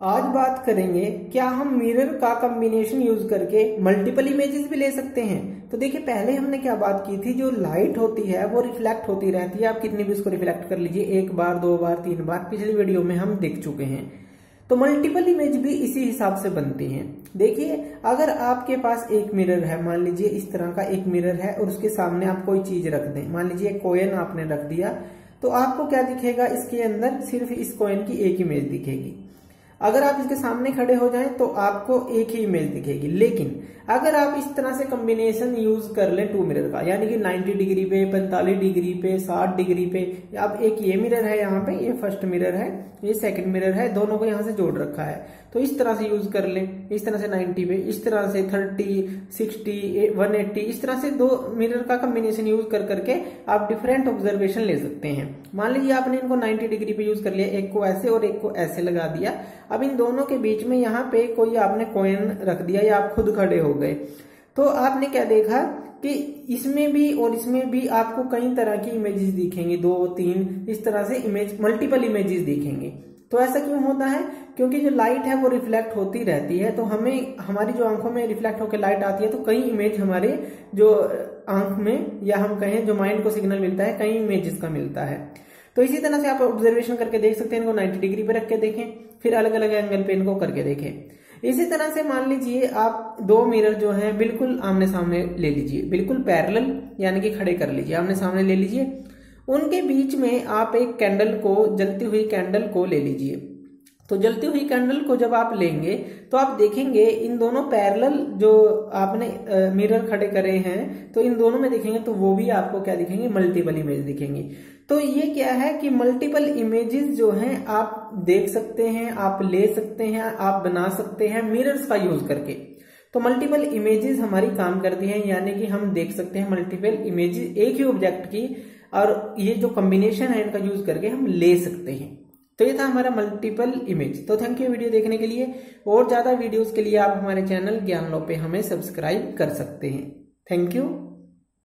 आज बात करेंगे, क्या हम मिरर का कॉम्बिनेशन यूज़ करके मल्टीपल इमेजेस भी ले सकते हैं? तो देखिए, पहले हमने क्या बात की थी, जो लाइट होती है, वो रिफ्लेक्ट होती रहती है। आप कितनी भी उसको रिफ्लेक्ट कर लीजिए, एक बार, दो बार, तीन बार, पिछली वीडियो में हम देख चुके हैं। तो मल्टीपल इमेज भी इसी हिसाब से बनती हैं। देखिए, अगर आपके पास एक मिरर है, मान लीजिए इस तरह का एक मिरर है, और उसके सामने आप कोई चीज़ रख दें, मान लीजिए कोयन आपने रख दिया तो आपको क्या दिखेगा? इसके अंदर सिर्फ़ इस कोयन की एक इमेज दिखेगी। अगर आप इसके सामने खड़े हो जाएँ तो आपको एक ही इमेज दिखेगी। लेकिन, अगर आप इस तरह से कॉम्बिनेशन यूज़ कर लें टू मिरर का, यानी कि 90 डिग्री पे 45 डिग्री पे 60 डिग्री पे, अब एक ये मिरर है यहाँ पे, ये फ़र्स्ट मिरर है, ये सेकंड मिरर है, दोनों को यहाँ से जोड़ रखा है। तो इस तरह से यूज़ कर लें, इस तरह से 90 पे, इस तरह से 30 60 180 इस तरह से दो मिरर का कॉम्बिनेशन यूज़ कर करके आप डिफरेंट ऑब्जर्वेशन ले सकते हैं। मान लीजिए आपने इनको 90 डिग्री पे यूज़ कर लिया, एक को ऐसे और एक को ऐसे लगा दिया। अब इन दोनों के बीच में यहाँ पे कोई आपने कोइन रख दिया या आप खुद खड़े हो गए। तो आपने क्या देखा कि इसमें भी और इसमें भी आपको कई तरह की इमेजेस दिखेंगी, दो, तीन, इस तरह से इमेज मल्टीपल इमेजेस दिखेंगे। तो ऐसा क्यों होता है? क्योंकि जो लाइट है वो रिफ्लेक्ट होती रहती है तो हमें, हमारी जो आँखों में रिफ्लेक्ट होकर लाइट आती है तो कई इमेज हमारे जो, आँख में या हम कहें जो माइंड को सिग्नल मिलता है, कई इमेजेस का मिलता है। तो इसी तरह से आप ऑब्जर्वेशन करके देख सकते हैं, इनको 90 डिग्री पे रख के देखें, फिर अलग अलग एंगल पे इनको करके देखें। इसी तरह से मान लीजिए, आप दो मिरर जो हैं, बिल्कुल आमने सामने ले लीजिए, बिल्कुल पैरेलल यानी कि खड़े कर लीजिए आमने सामने ले लीजिए। उनके बीच में आप एक कैंडल को, जलती हुई कैंडल को ले लीजिए। तो जलती हुई कैंडल को जब आप लेंगे तो आप देखेंगे इन दोनों पैरेलल जो आपने मिरर खड़े करे हैं तो इन दोनों में देखेंगे तो वो भी आपको क्या दिखेंगे? मल्टीपल इमेज दिखेंगी। तो ये क्या है कि मल्टीपल इमेजेस जो हैं, आप देख सकते हैं, आप ले सकते हैं, आप बना सकते हैं मिरर्स का यूज़ करके। तो मल्टीपल इमेजेस हमारी काम करती हैं, यानी कि हम देख सकते हैं मल्टीपल इमेजेस एक ही ऑब्जेक्ट की, और ये जो कॉम्बिनेशन है, इनका यूज़ करके हम ले सकते हैं। तो ये था हमारा मल्टीपल इमेज तो थैंक यू वीडियो देखने के लिए. और ज़्यादा वीडियोस के लिए आप हमारे चैनल ज्ञान लो पे हमें सब्सक्राइब कर सकते हैं. Thank you